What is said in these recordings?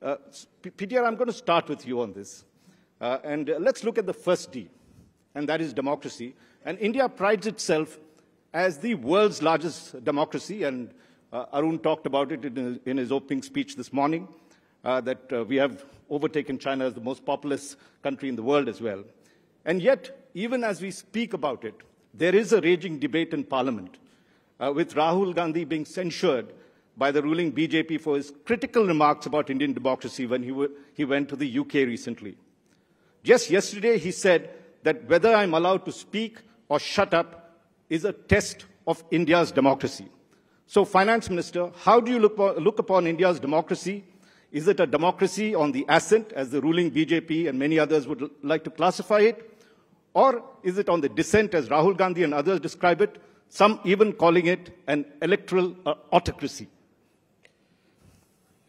Uh, P- PTR, I'm going to start with you on this. Uh, and uh, let's look at the first D, and that is democracy. And India prides itself as the world's largest democracy, and uh, Arun talked about it in his, in his opening speech this morning, uh, that uh, we have overtaken China as the most populous country in the world as well. And yet, even as we speak about it, there is a raging debate in parliament, uh, with Rahul Gandhi being censured by the ruling BJP for his critical remarks about Indian democracy when he, he went to the UK recently. Just yesterday, he said that whether I'm allowed to speak or shut up is a test of India's democracy. So, Finance Minister, how do you look, look upon India's democracy? Is it a democracy on the ascent, as the ruling BJP and many others would like to classify it? Or is it on the descent, as Rahul Gandhi and others describe it, some even calling it an electoral uh, autocracy?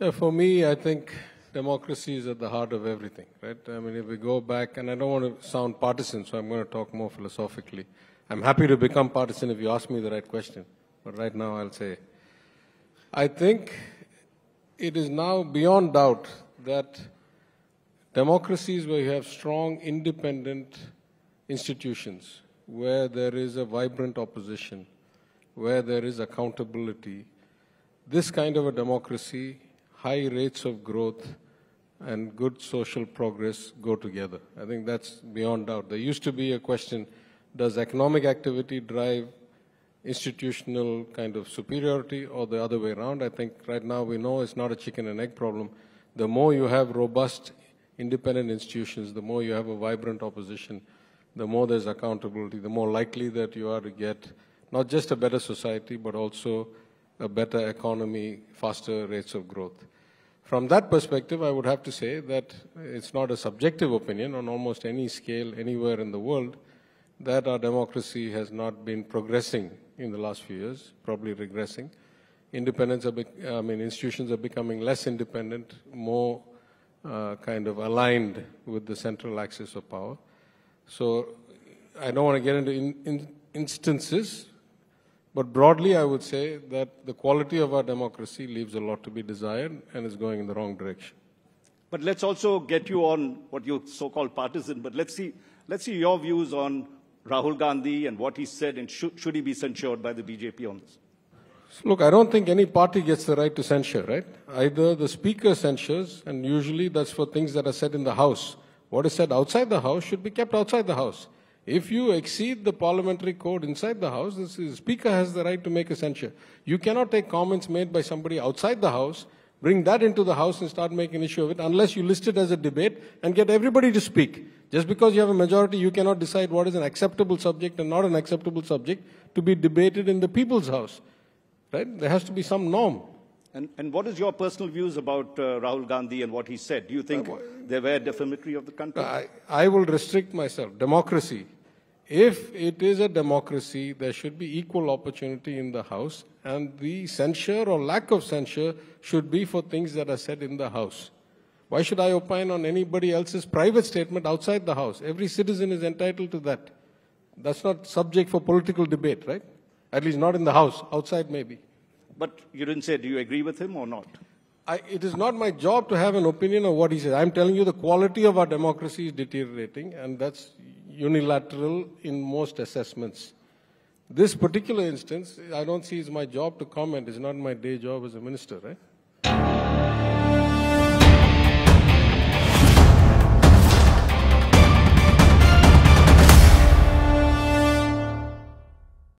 Yeah, for me, I think democracy is at the heart of everything, right? I mean, if we go back, and I don't want to sound partisan, so I'm going to talk more philosophically. I'm happy to become partisan if you ask me the right question, but right now I'll say, I think it is now beyond doubt that democracies where you have strong, independent institutions, where there is a vibrant opposition, where there is accountability, this kind of a democracy high rates of growth and good social progress go together. I think that's beyond doubt. There used to be a question does economic activity drive institutional kind of superiority or the other way around? I think right now we know it's not a chicken and egg problem. The more you have robust, independent institutions, the more you have a vibrant opposition, the more there's accountability, the more likely that you are to get not just a better society, but also a better economy, faster rates of growth. From that perspective, I would have to say that it's not a subjective opinion on almost any scale anywhere in the world that our democracy has not been progressing in the last few years, probably regressing. Independence, I mean, institutions are becoming less independent, more uh, kind of aligned with the central axis of power. So I don't want to get into in, in instances, but broadly, I would say that the quality of our democracy leaves a lot to be desired and is going in the wrong direction. But let's also get you on what you so-called partisan. But let's see, let's see your views on Rahul Gandhi and what he said, and should, should he be censured by the BJP on this? Look, I don't think any party gets the right to censure, right? Either the speaker censures, and usually that's for things that are said in the House. What is said outside the House should be kept outside the House. If you exceed the parliamentary code inside the House, the Speaker has the right to make a censure. You cannot take comments made by somebody outside the House, bring that into the House and start making an issue of it unless you list it as a debate and get everybody to speak. Just because you have a majority, you cannot decide what is an acceptable subject and not an acceptable subject to be debated in the People's House. Right? There has to be some norm. And, and what is your personal views about uh, Rahul Gandhi and what he said? Do you think they were defamatory of the country? I, I will restrict myself. Democracy. If it is a democracy, there should be equal opportunity in the House, and the censure or lack of censure should be for things that are said in the House. Why should I opine on anybody else's private statement outside the House? Every citizen is entitled to that. That's not subject for political debate, right? At least not in the House, outside maybe. But you didn't say, do you agree with him or not? I, it is not my job to have an opinion of what he says. I'm telling you the quality of our democracy is deteriorating, and that's unilateral in most assessments. This particular instance, I don't see it's my job to comment. It's not my day job as a minister, right?